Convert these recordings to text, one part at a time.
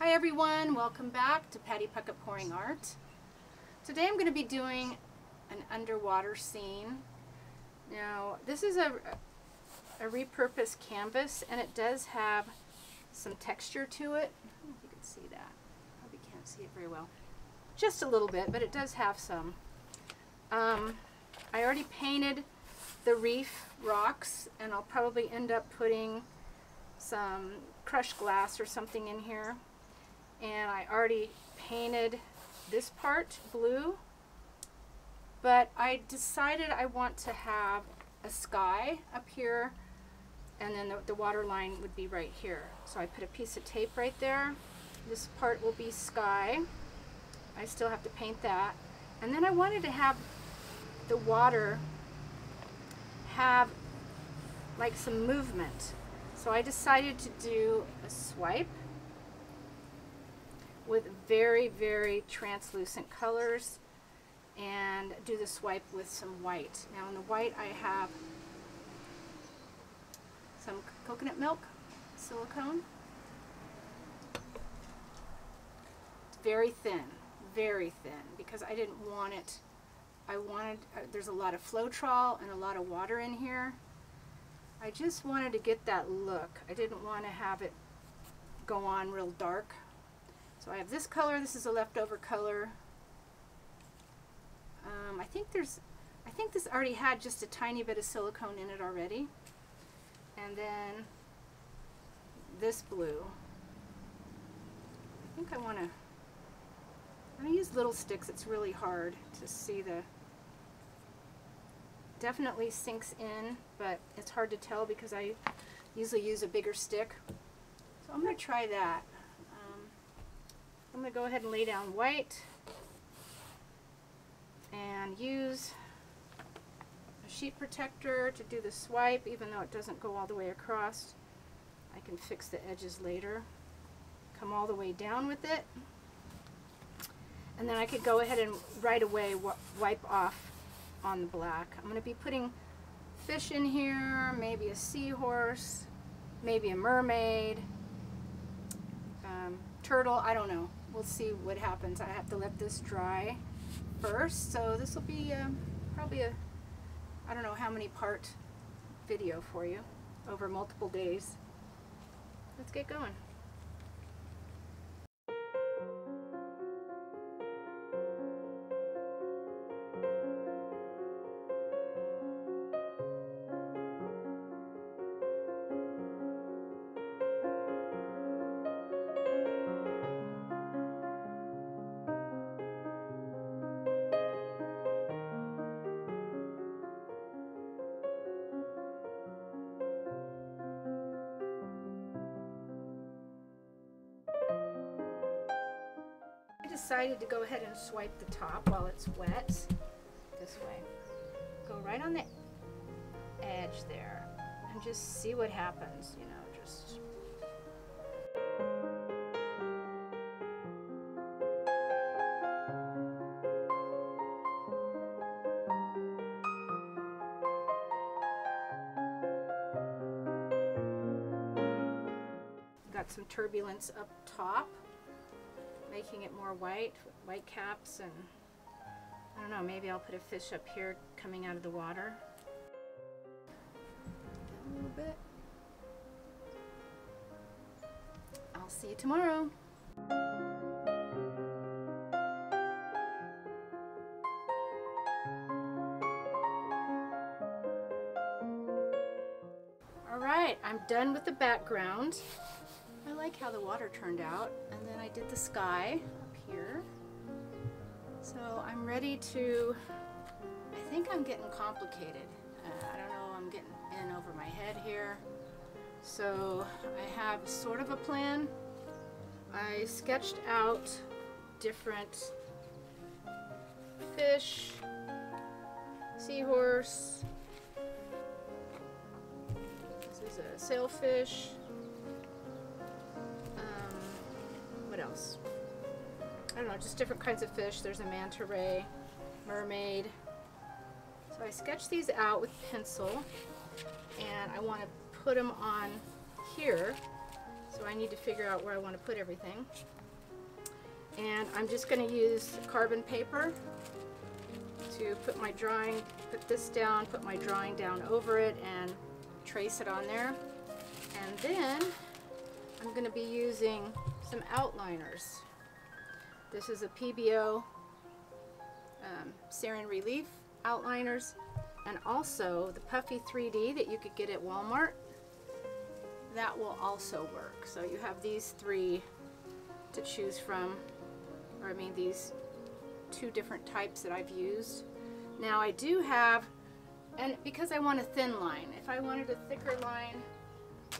Hi everyone, welcome back to Patty Puckett Pouring Art. Today I'm going to be doing an underwater scene. Now this is a, a repurposed canvas and it does have some texture to it. If you can see that. Probably can't see it very well. Just a little bit, but it does have some. Um, I already painted the reef rocks and I'll probably end up putting some crushed glass or something in here and I already painted this part blue but I decided I want to have a sky up here and then the, the water line would be right here. So I put a piece of tape right there. This part will be sky. I still have to paint that. And then I wanted to have the water have like some movement. So I decided to do a swipe with very, very translucent colors and do the swipe with some white. Now in the white I have some coconut milk silicone. It's very thin, very thin because I didn't want it, I wanted, uh, there's a lot of Floetrol and a lot of water in here. I just wanted to get that look. I didn't want to have it go on real dark so I have this color, this is a leftover color. Um, I think there's, I think this already had just a tiny bit of silicone in it already. And then this blue. I think I want to, to use little sticks, it's really hard to see the, definitely sinks in, but it's hard to tell because I usually use a bigger stick. So I'm going to try that. I'm going to go ahead and lay down white and use a sheet protector to do the swipe even though it doesn't go all the way across. I can fix the edges later. Come all the way down with it. And then I could go ahead and right away wipe off on the black. I'm going to be putting fish in here, maybe a seahorse, maybe a mermaid, um, turtle, I don't know we'll see what happens. I have to let this dry first, so this will be um, probably a, I don't know how many part video for you over multiple days. Let's get going. Decided to go ahead and swipe the top while it's wet this way. Go right on the edge there and just see what happens, you know, just got some turbulence up top making it more white, white caps, and I don't know, maybe I'll put a fish up here coming out of the water. A little bit. I'll see you tomorrow. All right, I'm done with the background. Like how the water turned out. And then I did the sky up here. So I'm ready to, I think I'm getting complicated. Uh, I don't know, I'm getting in over my head here. So I have sort of a plan. I sketched out different fish, seahorse, this is a sailfish, I don't know, just different kinds of fish. There's a manta ray, mermaid. So I sketched these out with pencil and I want to put them on here. So I need to figure out where I want to put everything. And I'm just going to use carbon paper to put my drawing, put this down, put my drawing down over it and trace it on there. And then I'm going to be using some outliners. This is a Pebeo um, Cerne Relief outliners and also the Puffy 3D that you could get at Walmart. That will also work. So you have these three to choose from, or I mean these two different types that I've used. Now I do have, and because I want a thin line, if I wanted a thicker line,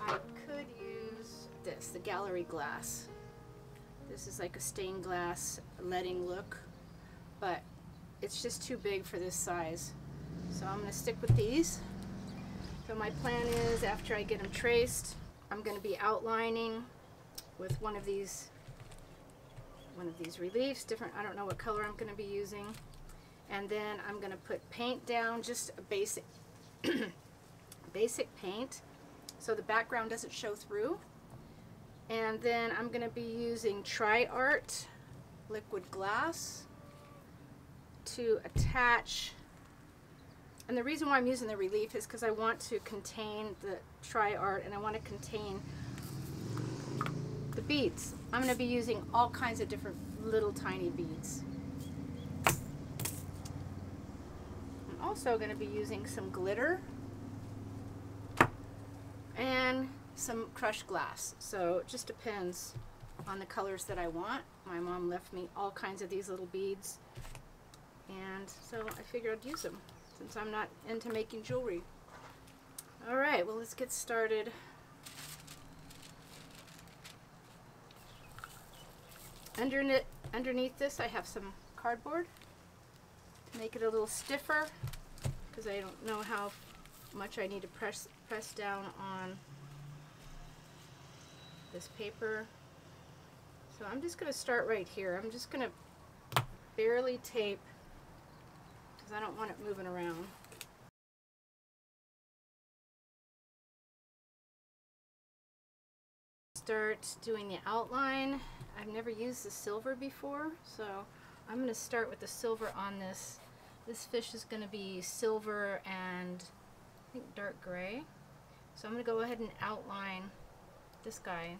I could use this, the gallery glass. This is like a stained glass leading look, but it's just too big for this size. So I'm going to stick with these. So my plan is after I get them traced, I'm going to be outlining with one of these one of these reliefs, different, I don't know what color I'm going to be using. And then I'm going to put paint down, just a basic, basic paint, so the background doesn't show through. And then I'm going to be using Tri-Art liquid glass to attach and the reason why I'm using the relief is because I want to contain the Tri-Art and I want to contain the beads. I'm going to be using all kinds of different little tiny beads. I'm also going to be using some glitter and some crushed glass. So it just depends on the colors that I want. My mom left me all kinds of these little beads and so I figured I'd use them since I'm not into making jewelry. Alright, well let's get started. Underneath, underneath this I have some cardboard to make it a little stiffer because I don't know how much I need to press, press down on this paper. So I'm just going to start right here. I'm just going to barely tape because I don't want it moving around. Start doing the outline. I've never used the silver before, so I'm going to start with the silver on this. This fish is going to be silver and I think dark gray. So I'm going to go ahead and outline this guy.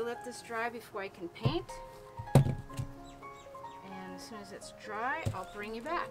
To let this dry before I can paint. And as soon as it's dry, I'll bring you back.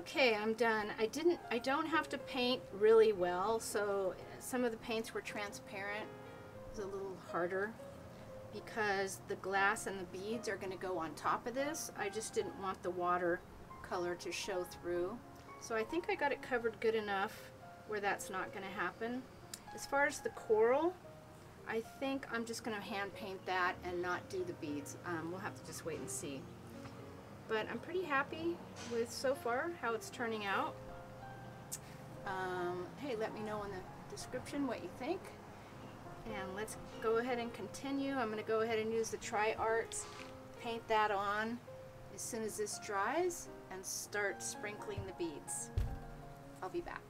Okay, I'm done. I didn't, I don't have to paint really well, so some of the paints were transparent. It was a little harder because the glass and the beads are going to go on top of this. I just didn't want the water color to show through. So I think I got it covered good enough where that's not going to happen. As far as the coral, I think I'm just going to hand paint that and not do the beads. Um, we'll have to just wait and see. But I'm pretty happy with so far how it's turning out. Um, hey, let me know in the description what you think. And let's go ahead and continue. I'm going to go ahead and use the Tri-Arts, paint that on as soon as this dries and start sprinkling the beads. I'll be back.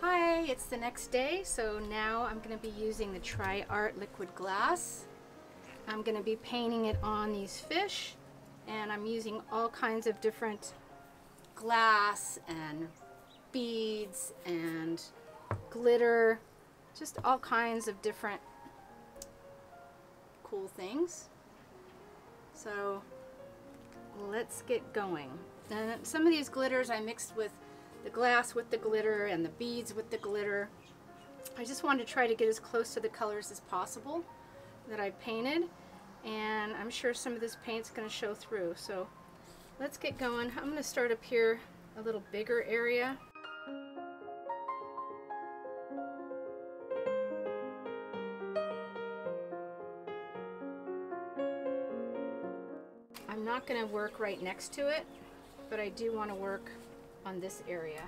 Hi, it's the next day, so now I'm going to be using the Tri-Art liquid glass. I'm going to be painting it on these fish, and I'm using all kinds of different glass and beads and glitter just all kinds of different cool things. So let's get going. And some of these glitters I mixed with the glass with the glitter and the beads with the glitter. I just wanted to try to get as close to the colors as possible that I painted and I'm sure some of this paint's going to show through. So let's get going. I'm going to start up here a little bigger area I'm not going to work right next to it, but I do want to work on this area.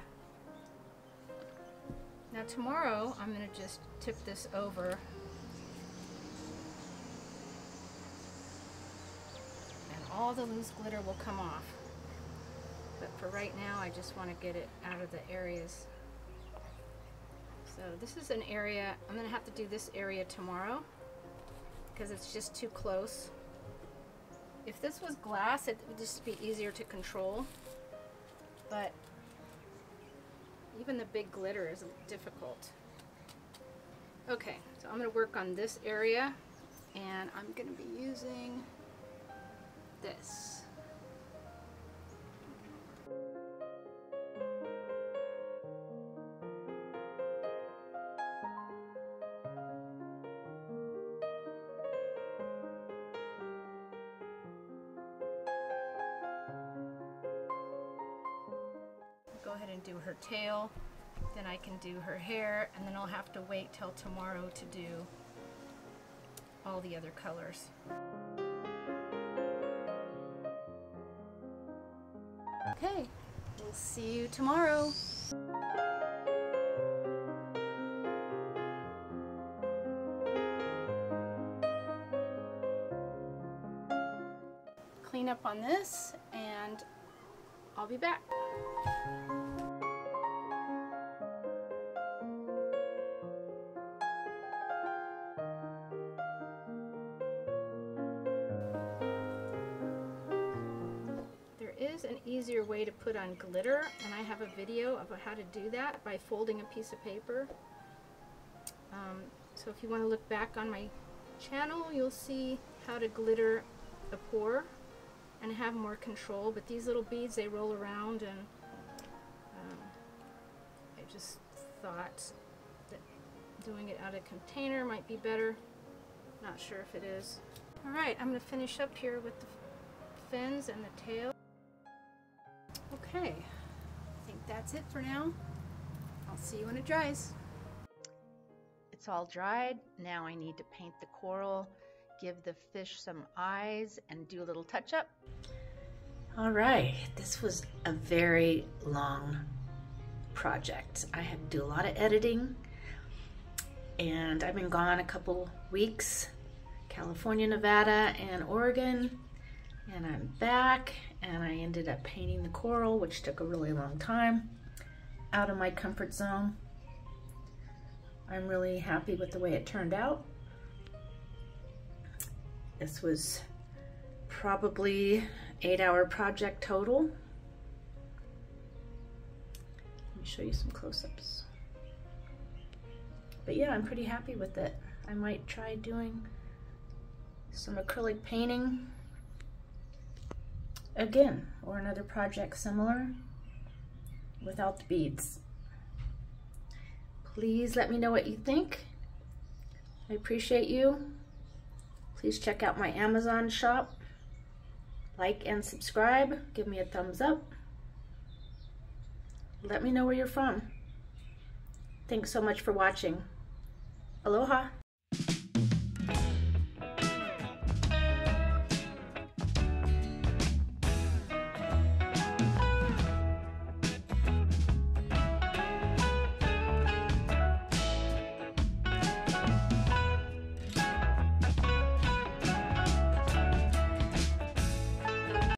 Now tomorrow I'm going to just tip this over all the loose glitter will come off. But for right now I just want to get it out of the areas. So this is an area, I'm going to have to do this area tomorrow because it's just too close. If this was glass, it would just be easier to control. But even the big glitter is difficult. Okay, so I'm going to work on this area and I'm going to be using this. Go ahead and do her tail. Then I can do her hair, and then I'll have to wait till tomorrow to do all the other colors. Okay, we'll see you tomorrow. Clean up on this, and I'll be back. On glitter and I have a video of how to do that by folding a piece of paper. Um, so if you want to look back on my channel you'll see how to glitter a pour and have more control but these little beads they roll around and um, I just thought that doing it out of container might be better. Not sure if it is. Alright I'm going to finish up here with the fins and the tail Okay, I think that's it for now. I'll see you when it dries. It's all dried. Now I need to paint the coral, give the fish some eyes, and do a little touch up. All right, this was a very long project. I had to do a lot of editing and I've been gone a couple weeks, California, Nevada, and Oregon, and I'm back and I ended up painting the coral, which took a really long time, out of my comfort zone. I'm really happy with the way it turned out. This was probably eight hour project total. Let me show you some close-ups. But yeah, I'm pretty happy with it. I might try doing some acrylic painting again or another project similar without the beads. Please let me know what you think. I appreciate you. Please check out my Amazon shop. Like and subscribe. Give me a thumbs up. Let me know where you're from. Thanks so much for watching. Aloha.